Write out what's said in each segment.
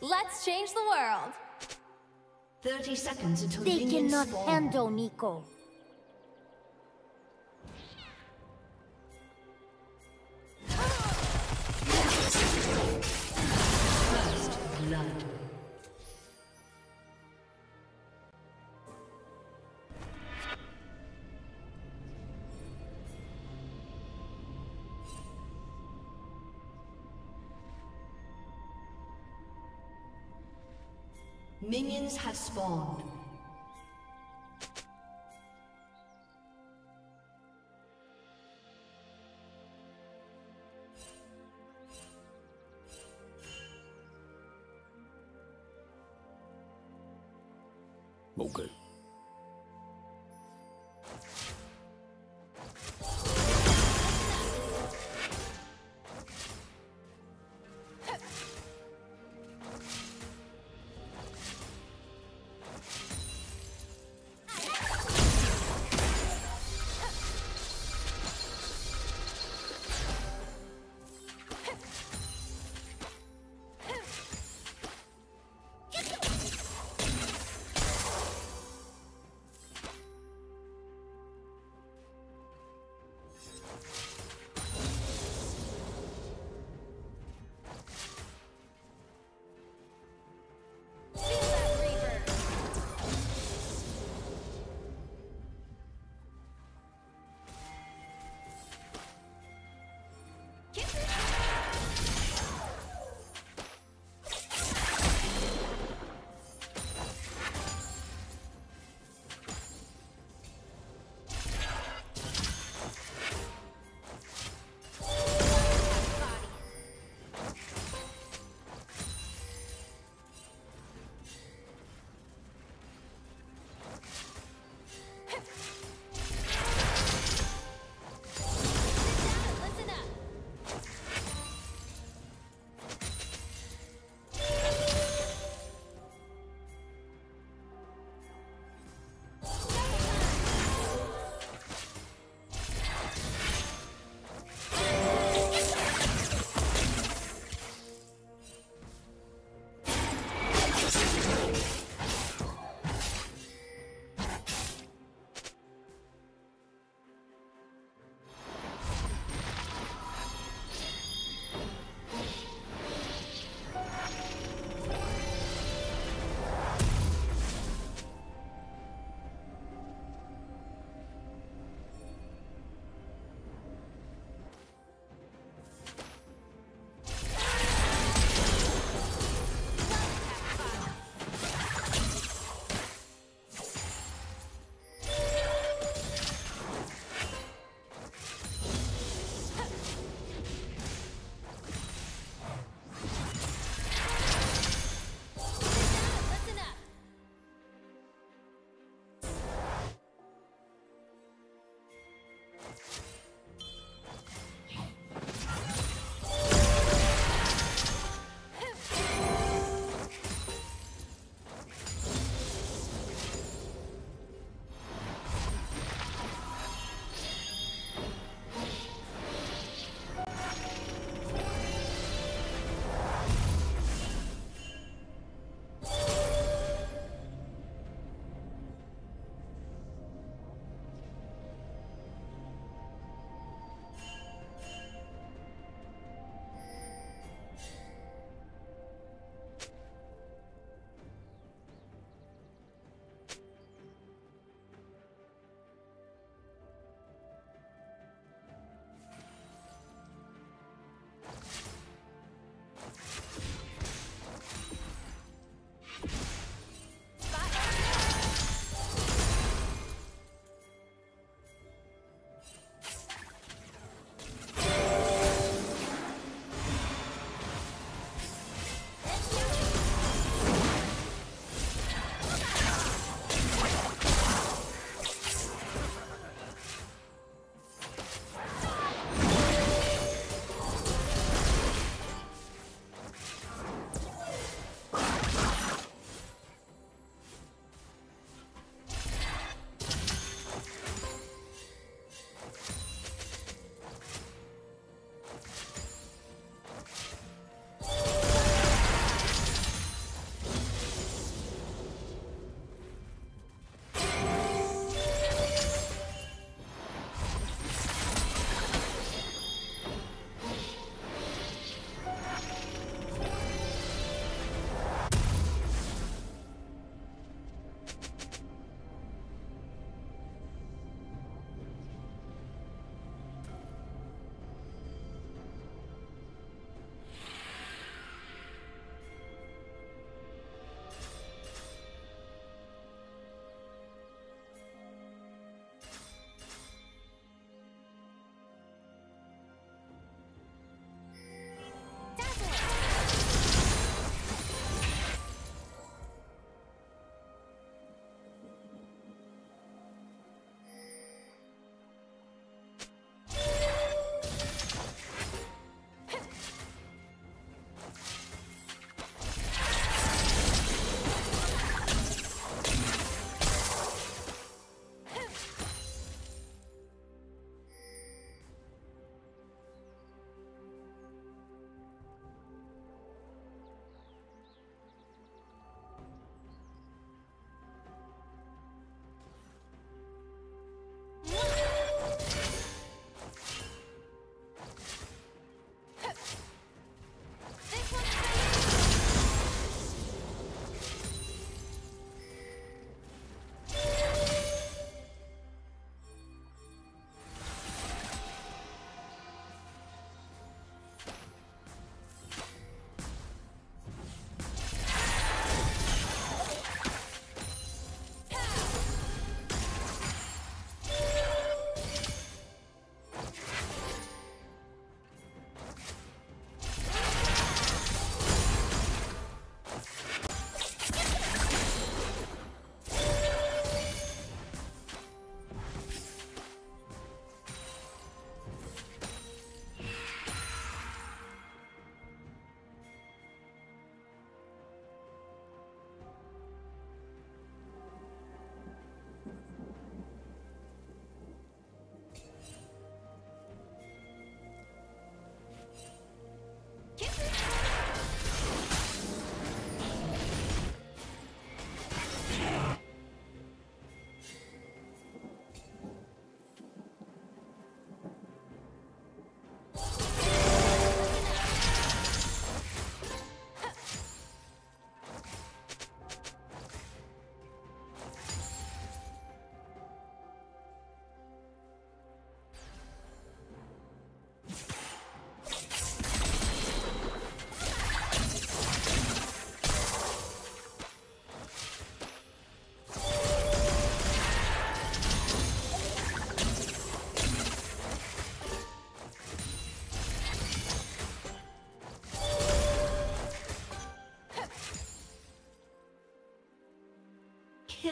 Let's change the world. 30 seconds until They cannot spawn. handle Neeko. Have spawned.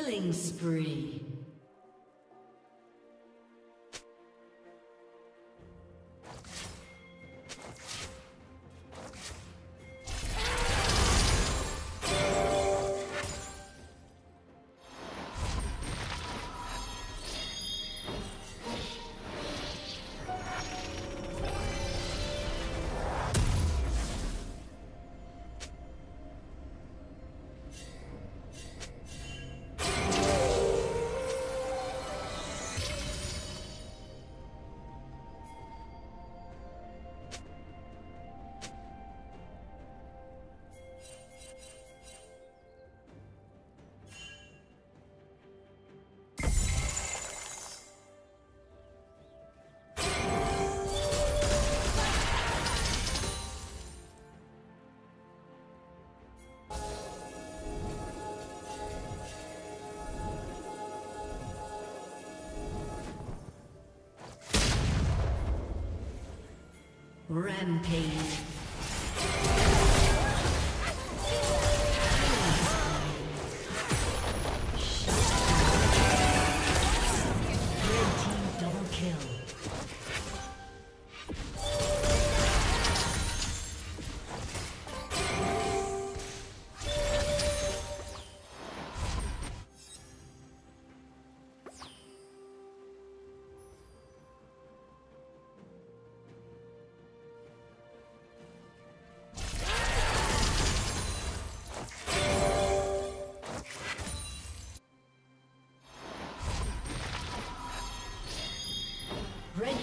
Killing spree. Rampage.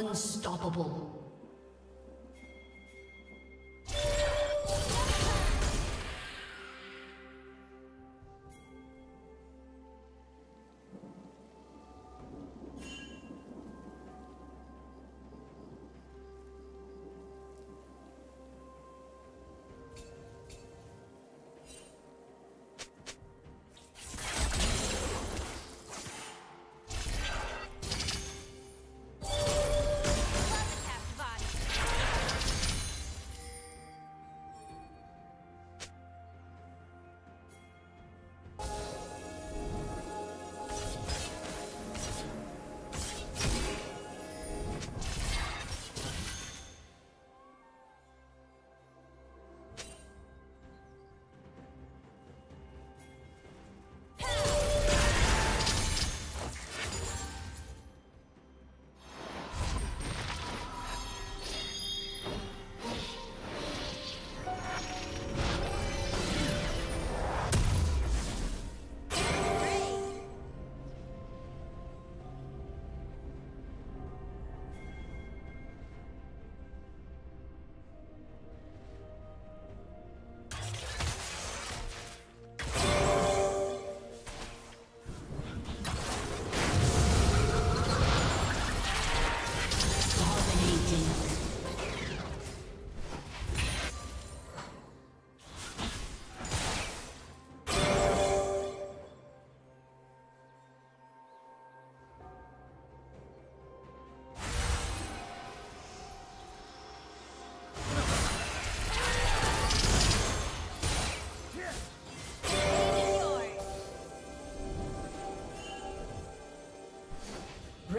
Unstoppable.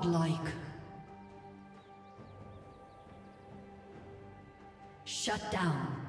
Godlike. Shut down.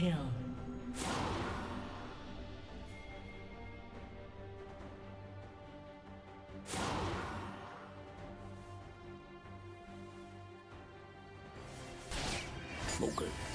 kill. Okay.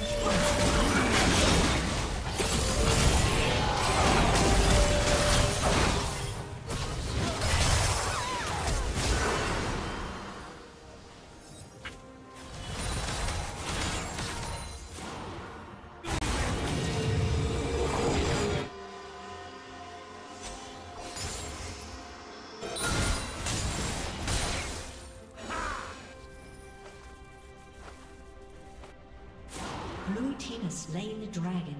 Thank you. 을 slain the dragon.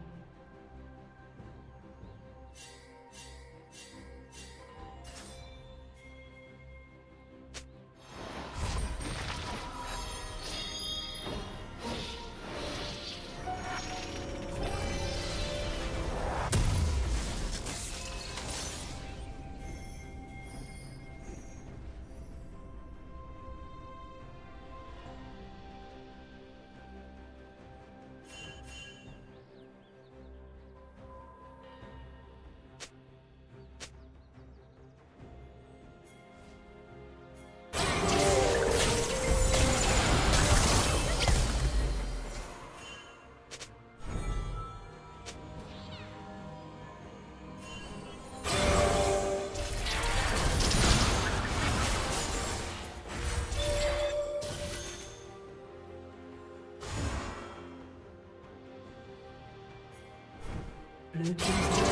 Blue team's